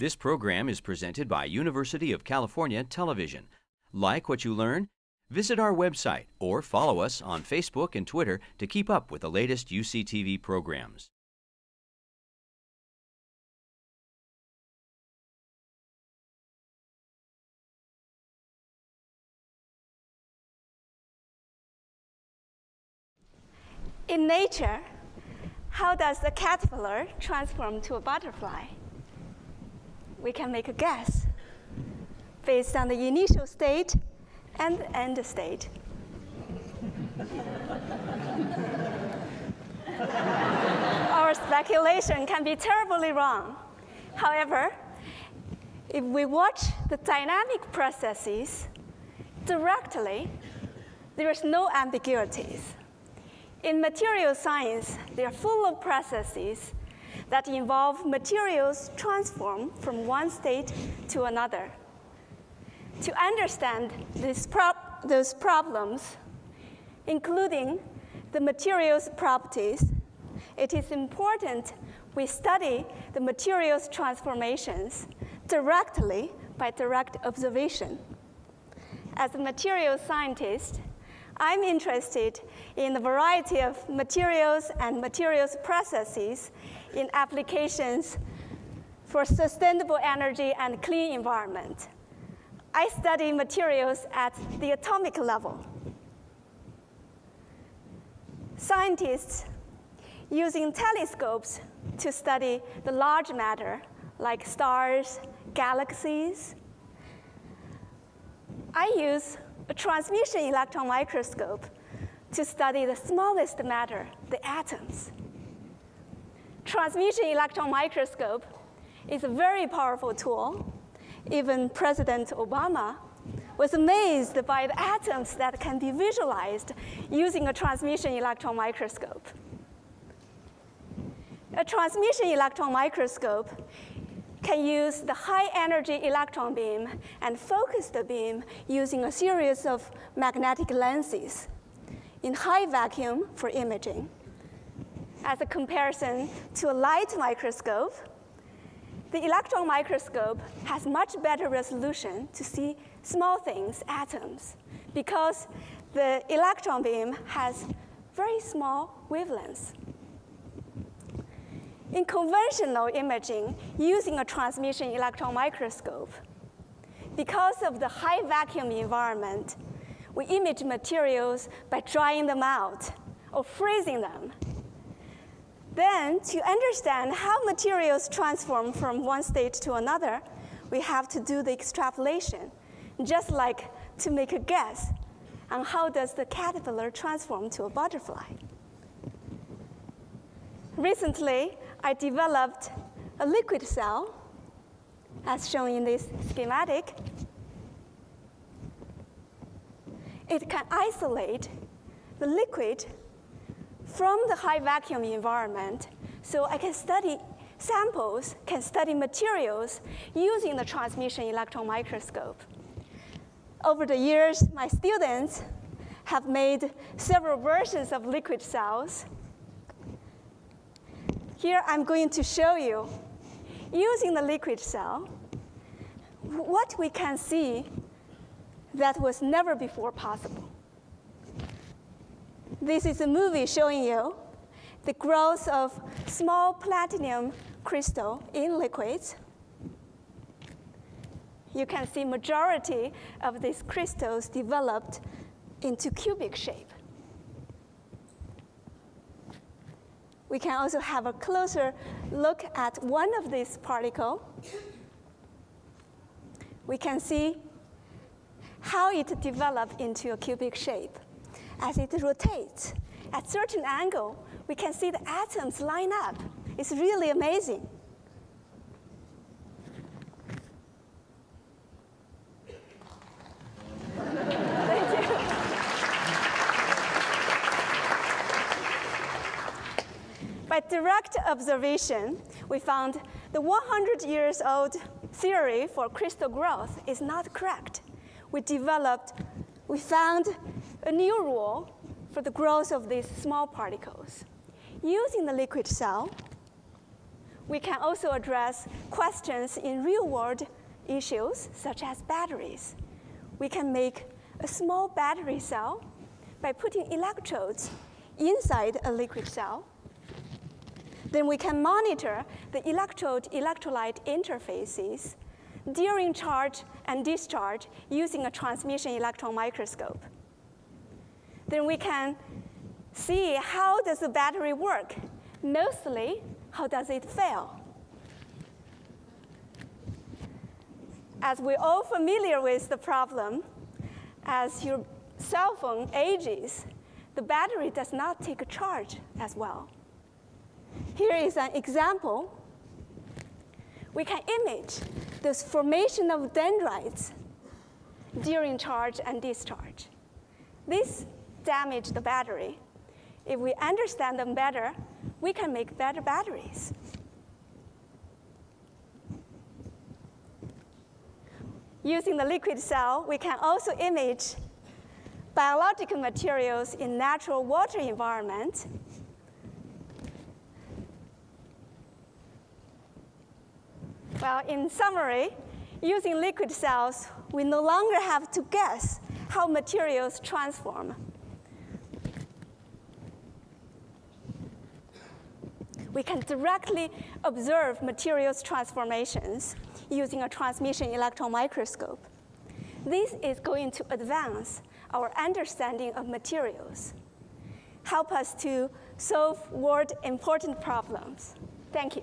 This program is presented by University of California Television. Like what you learn? Visit our website or follow us on Facebook and Twitter to keep up with the latest UCTV programs. In nature, how does the caterpillar transform to a butterfly? We can make a guess based on the initial state and the end state. Our speculation can be terribly wrong. However, if we watch the dynamic processes directly, there is no ambiguities. In material science, they are full of processes that involve materials transform from one state to another. To understand prob those problems, including the material's properties, it is important we study the material's transformations directly by direct observation. As a material scientist, I'm interested in the variety of materials and materials processes in applications for sustainable energy and clean environment. I study materials at the atomic level. Scientists using telescopes to study the large matter, like stars, galaxies. I use a transmission electron microscope to study the smallest matter, the atoms. Transmission electron microscope is a very powerful tool. Even President Obama was amazed by the atoms that can be visualized using a transmission electron microscope. A transmission electron microscope can use the high energy electron beam and focus the beam using a series of magnetic lenses in high vacuum for imaging. As a comparison to a light microscope, the electron microscope has much better resolution to see small things, atoms, because the electron beam has very small wavelengths. In conventional imaging, using a transmission electron microscope, because of the high vacuum environment, we image materials by drying them out or freezing them. Then, to understand how materials transform from one state to another, we have to do the extrapolation, just like to make a guess on how does the caterpillar transform to a butterfly. Recently, I developed a liquid cell, as shown in this schematic. It can isolate the liquid from the high vacuum environment, so I can study samples, can study materials using the transmission electron microscope. Over the years, my students have made several versions of liquid cells here I'm going to show you, using the liquid cell, what we can see that was never before possible. This is a movie showing you the growth of small platinum crystal in liquids. You can see majority of these crystals developed into cubic shape. we can also have a closer look at one of these particles. We can see how it developed into a cubic shape. As it rotates, at certain angle, we can see the atoms line up. It's really amazing. By direct observation, we found the 100 years old theory for crystal growth is not correct. We developed, we found a new rule for the growth of these small particles. Using the liquid cell, we can also address questions in real-world issues, such as batteries. We can make a small battery cell by putting electrodes inside a liquid cell. Then we can monitor the electrode-electrolyte interfaces during charge and discharge using a transmission electron microscope. Then we can see how does the battery work. Mostly, how does it fail? As we're all familiar with the problem, as your cell phone ages, the battery does not take a charge as well. Here is an example. We can image the formation of dendrites during charge and discharge. This damaged the battery. If we understand them better, we can make better batteries. Using the liquid cell, we can also image biological materials in natural water environment. Well, in summary, using liquid cells, we no longer have to guess how materials transform. We can directly observe materials transformations using a transmission electron microscope. This is going to advance our understanding of materials, help us to solve world important problems. Thank you.